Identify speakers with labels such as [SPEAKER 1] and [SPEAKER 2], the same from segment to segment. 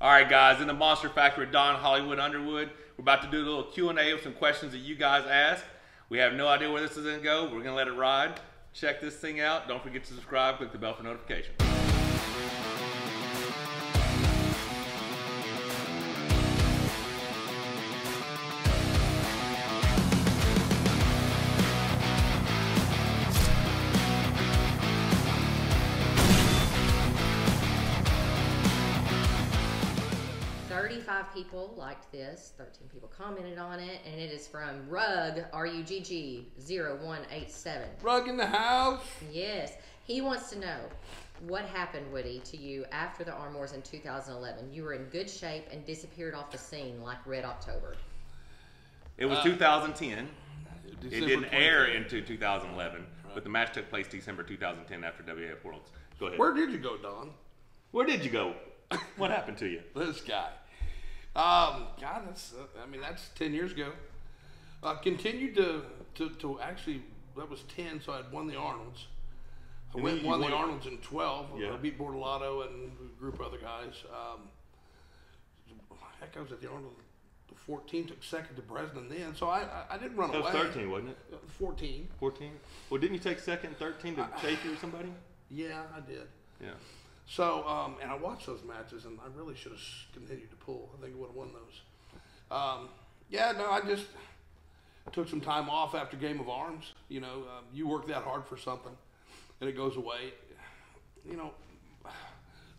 [SPEAKER 1] All right, guys, in the Monster Factory with Don Hollywood Underwood, we're about to do a little Q&A with some questions that you guys asked. We have no idea where this is going to go. We're going to let it ride. Check this thing out. Don't forget to subscribe. Click the bell for notifications.
[SPEAKER 2] 35 people liked this, 13 people commented on it, and it is from Rug, R U G G 0187.
[SPEAKER 3] Rug in the house.
[SPEAKER 2] Yes. He wants to know what happened, Woody, to you after the Arm Wars in 2011. You were in good shape and disappeared off the scene like Red October.
[SPEAKER 1] It was
[SPEAKER 3] Uh,
[SPEAKER 1] 2010. It didn't air
[SPEAKER 3] 23rd.
[SPEAKER 1] into 2011, but the match took place December 2010 after WAF Worlds. Go ahead.
[SPEAKER 3] Where did you go, Don?
[SPEAKER 1] Where did you go? What happened to you?
[SPEAKER 3] This guy. Um, God, that's, uh, I mean, that's 10 years ago. Uh, continued to, to, to actually, that was 10, so I'd won the Arnolds. I
[SPEAKER 1] And
[SPEAKER 3] went won the Arnolds in 12.
[SPEAKER 1] Yeah.
[SPEAKER 3] I beat Bortolato and a group of other guys. Um, heck, I was at the Arnold the 14, took second to Bresnan then, so I, I, I didn't run
[SPEAKER 1] That was
[SPEAKER 3] away.
[SPEAKER 1] 13, wasn't it?
[SPEAKER 3] Uh, 14.
[SPEAKER 1] 14? Well, didn't you take second, 13 to Chafee or somebody?
[SPEAKER 3] Yeah, I did.
[SPEAKER 1] Yeah.
[SPEAKER 3] So, um, and I watched those matches, and I really should have continued to pull. I think I would have won those. Um, yeah, no, I just took some time off after Game of Arms. You know, um, you work that hard for something, and it goes away. You know,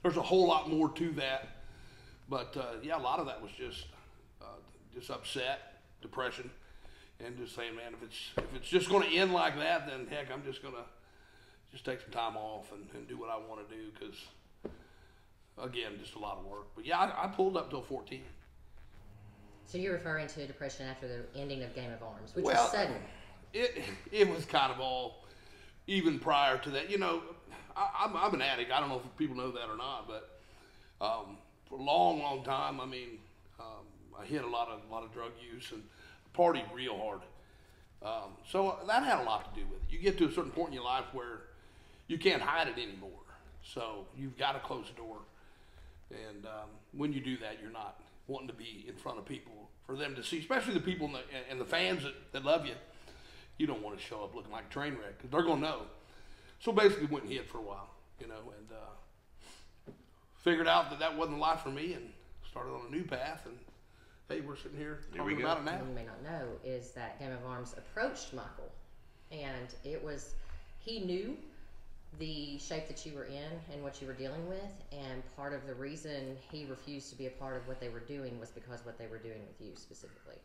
[SPEAKER 3] there's a whole lot more to that, but uh, yeah, a lot of that was just uh, just upset, depression, and just saying, man, if it's if it's just going to end like that, then heck, I'm just gonna just take some time off and, and do what I want to do because again, just a lot of work. But yeah, I, I pulled up till 14.
[SPEAKER 2] So you're referring to depression after the ending of Game of Arms, which
[SPEAKER 3] Well,
[SPEAKER 2] was sudden.
[SPEAKER 3] It it was kind of all even prior to that. You know, I, I'm I'm an addict. I don't know if people know that or not, but um, for a long, long time, I mean, um, I hit a lot of lot of drug use and partied real hard. Um, so that had a lot to do with it. You get to a certain point in your life where you can't hide it anymore. So you've got to close the door. And um, when you do that, you're not wanting to be in front of people for them to see, especially the people and the, and the fans that, that love you. You don't want to show up looking like a train wreck because they're going to know. So basically, went and hid for a while, you know, and uh, figured out that that wasn't life for me and started on a new path. And hey, we're sitting here
[SPEAKER 1] Here we
[SPEAKER 3] talking
[SPEAKER 1] go.
[SPEAKER 3] about it now.
[SPEAKER 2] What you may not know is that Game of Arms approached Michael, and it was he knew the shape that you were in and what you were dealing with, and part of the reason he refused to be a part of what they were doing was because what they were doing with you specifically.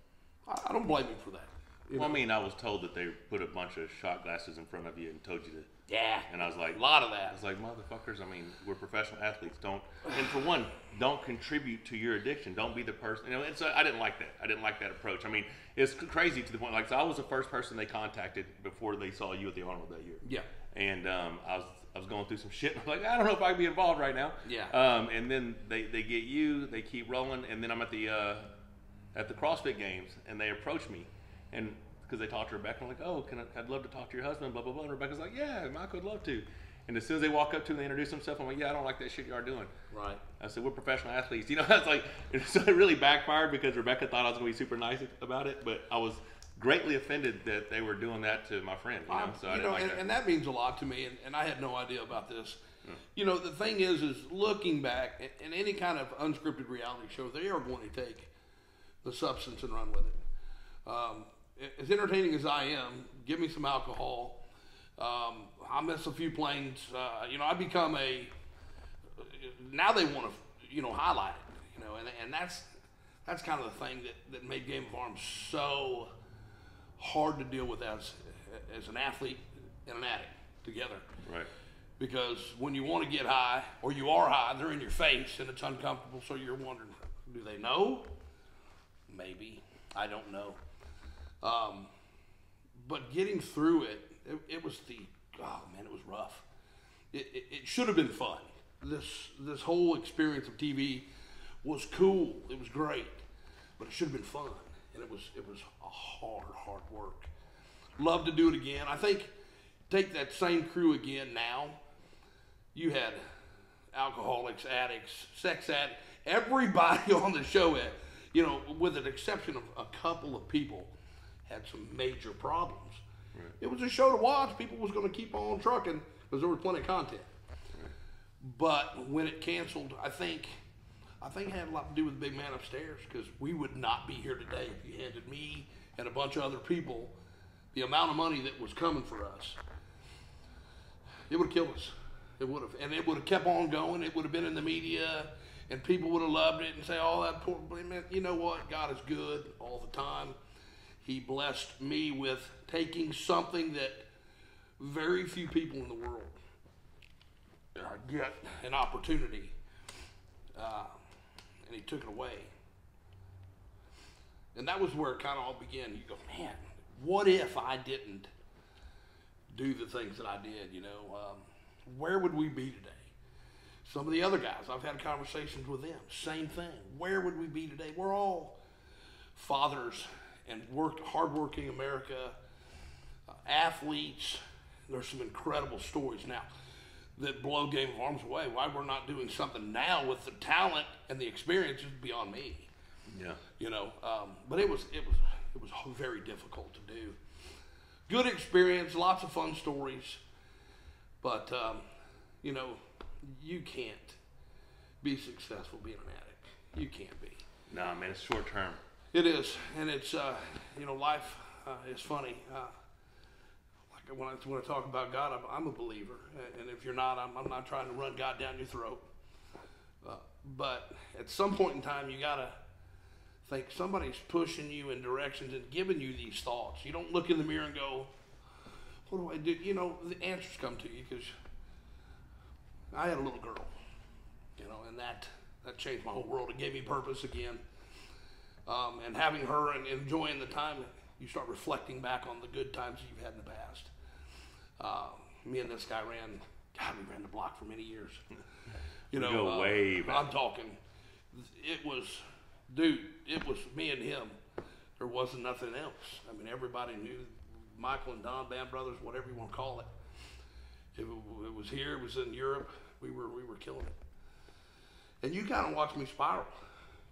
[SPEAKER 3] I, I don't blame him for that. you
[SPEAKER 1] Well, I mean, I was told that they put a bunch of shot glasses in front of you and told you to.
[SPEAKER 3] yeah,
[SPEAKER 1] And I was like,
[SPEAKER 3] a lot of
[SPEAKER 1] I
[SPEAKER 3] that.
[SPEAKER 1] was like, motherfuckers, I mean, we're professional athletes. Don't, and for one, don't contribute to your addiction. Don't be the person, you know, and so I didn't like that. I didn't like that approach. I mean, it's crazy to the point, like, so I was the first person they contacted before they saw you at the Arnold that year.
[SPEAKER 3] Yeah.
[SPEAKER 1] And um, I was, I was going through some shit. I'm like, I don't know if I can be involved right now.
[SPEAKER 3] Yeah.
[SPEAKER 1] Um, and then they, they get you, they keep rolling, and then I'm at the, uh, at the CrossFit Games, and they approach me, and because they talked to Rebecca, I'm like, oh, can I, I'd love to talk to your husband, blah blah blah. And Rebecca's like, yeah, Michael would love to. And as soon as they walk up to me, they introduce themselves. I'm like, yeah, I don't like that shit you are doing.
[SPEAKER 3] Right.
[SPEAKER 1] I said, we're professional athletes. You know, that's like, so it really backfired because Rebecca thought I was going to be super nice about it, but I was greatly offended that they were doing that to my friend. You know, so I
[SPEAKER 3] you
[SPEAKER 1] didn't
[SPEAKER 3] know,
[SPEAKER 1] like
[SPEAKER 3] and,
[SPEAKER 1] that.
[SPEAKER 3] and that means a lot to me, and, and I had no idea about this. You know, the thing is, is looking back in- in any kind of unscripted reality show, they are going to take the substance and run with it. Um, as entertaining as I am, give me some alcohol. Um, I miss a few planes. Uh, you know, I become a. Now they want to, you know, highlight it. You know, and and that's that's kind of the thing that, that made Game of Arms so hard to deal with as as an athlete and an addict together.
[SPEAKER 1] right.
[SPEAKER 3] Because when you want to get high, or you are high, they're in your face and it's uncomfortable. So you're wondering, do they know? Maybe I don't know. Um, but getting through it, it, it was the oh man, it was rough. It, it, it should have been fun. This this whole experience of TV was cool. It was great, but it should have been fun, and it was it was a hard hard work. Love to do it again. I think take that same crew again now. You had alcoholics, addicts, sex addicts, everybody on the show had, you know, with an exception of a couple of people, had some major problems. It was a show to watch. People was going to keep on trucking because there was plenty of content. But when it canceled, I think, I think it had a lot to do with the big man upstairs because we would not be here today if you handed me and a bunch of other people the amount of money that was coming for us. It would have killed us. It would have, and it would have kept on going. It would have been in the media, and people would have loved it and say, "Oh, that poor man." You know what? God is good all the time. He blessed me with taking something that very few people in the world uh, get an opportunity, uh, and He took it away. And that was where it kind of all began. You go, man, what if I didn't do the things that I did? You know, um, where would we be today? Some of the other guys, I've had conversations with them. Same thing. Where would we be today? We're all fathers and worked hardworking America, uh, athletes. There's some incredible stories now that blow Game of Arms away. Why we're not doing something now with the talent and the experience is beyond me.
[SPEAKER 1] Yeah.
[SPEAKER 3] You know, um, but it was it was it was very difficult to do. Good experience, lots of fun stories, but um, you know, you can't be successful being an addict. You can't be.
[SPEAKER 1] Nah, man, it's short term.
[SPEAKER 3] It is, and it's uh, you know, life uh, is funny. Uh, when I when I talk about God, I'm, I'm a believer, and if you're not, I'm, I'm not trying to run God down your throat. Uh, but at some point in time, you gotta think somebody's pushing you in directions and giving you these thoughts. You don't look in the mirror and go, "What do I do?" You know, the answers come to you because I had a little girl, you know, and that that changed my whole world. It gave me purpose again. Um, and having her and enjoying the time, you start reflecting back on the good times you've had in the past. Uh, me and this guy ran, God, we ran the block for many years. You know,
[SPEAKER 1] go
[SPEAKER 3] uh,
[SPEAKER 1] way back.
[SPEAKER 3] I'm talking. It was, dude. It was me and him. There wasn't nothing else. I mean, everybody knew Michael and Don, Band Brothers, whatever you want to call it. If it, it was here, it was in Europe. We were we were killing it. And you kind of watched me spiral.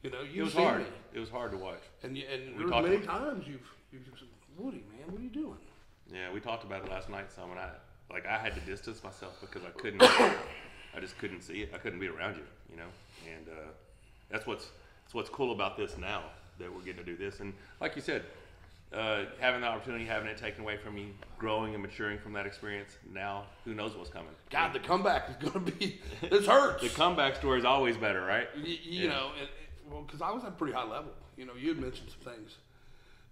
[SPEAKER 3] You know,
[SPEAKER 1] It was hard.
[SPEAKER 3] me.
[SPEAKER 1] it was hard to watch.
[SPEAKER 3] And you, and
[SPEAKER 1] We
[SPEAKER 3] there many times you've you've said, Woody, man, what are you doing?
[SPEAKER 1] Yeah, we talked about it last night some, and I like I had to distance myself because I couldn't. I just couldn't see it. I couldn't be around you, you know. And uh, that's what's that's what's cool about this now that we're getting to do this. And like you said, uh, having the opportunity, having it taken away from me, growing and maturing from that experience. Now, who knows what's coming?
[SPEAKER 3] God, the comeback is going to be. This hurts.
[SPEAKER 1] the comeback story is always better, right?
[SPEAKER 3] you, you
[SPEAKER 1] Yeah.
[SPEAKER 3] know, and- well, because I was at a pretty high level. You know, you had mentioned some things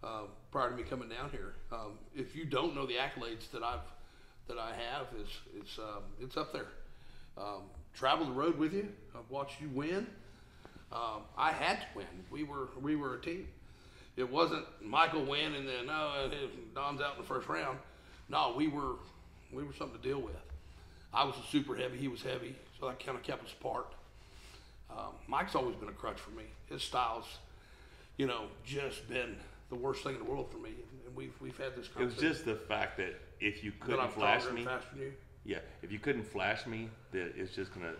[SPEAKER 3] um, prior to me coming down here. Um, if you don't know the accolades that I've that I have, is it's um, it's up there. Um, travel the road with you. I've watched you win. Um, I had to win. We were we were a team. It wasn't Michael win and then no, uh, Don's out in the first round. No, we were we were something to deal with. I was super heavy. He was heavy, so that kind of kept us apart. Um, Mike's always been a crutch for me. His style's, you know, just been the worst thing in the world for me. And we've we've had this.
[SPEAKER 1] It was just the fact that if you couldn't
[SPEAKER 3] I'm
[SPEAKER 1] flash me,
[SPEAKER 3] faster than you.
[SPEAKER 1] yeah, if you couldn't flash me, that it's just gonna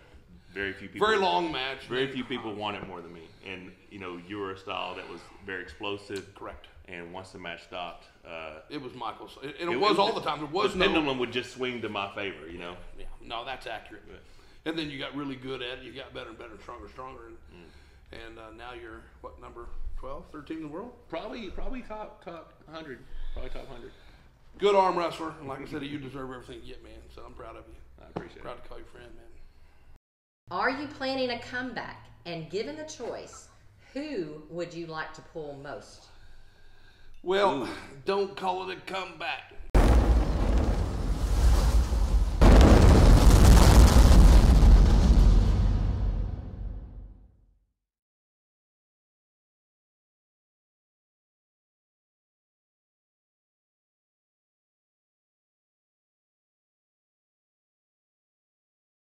[SPEAKER 1] very few people.
[SPEAKER 3] Very long match.
[SPEAKER 1] Very few people want it more than me, and you know you were a style that was very explosive.
[SPEAKER 3] Correct.
[SPEAKER 1] And once the match stopped, uh,
[SPEAKER 3] It was Michael's, and it, was all the time. There was
[SPEAKER 1] the
[SPEAKER 3] no.
[SPEAKER 1] pendulum would just swing to my favor, you know.
[SPEAKER 3] Yeah, no, that's accurate.
[SPEAKER 1] But-
[SPEAKER 3] And then you got really good at it. You got better and better, and stronger and stronger, and
[SPEAKER 1] Mm.
[SPEAKER 3] and uh, now you're what number 12, 13 in the world?
[SPEAKER 1] Probably, probably top top hundred, probably top hundred.
[SPEAKER 3] Good arm wrestler, and like I said, you deserve everything you get, man. So I'm proud of you.
[SPEAKER 1] I appreciate
[SPEAKER 3] Proud
[SPEAKER 1] it.
[SPEAKER 3] Proud to call you friend, man.
[SPEAKER 2] Are you planning a comeback? And given the choice, who would you like to pull most?
[SPEAKER 3] Well,
[SPEAKER 1] Ooh.
[SPEAKER 3] don't call it a comeback.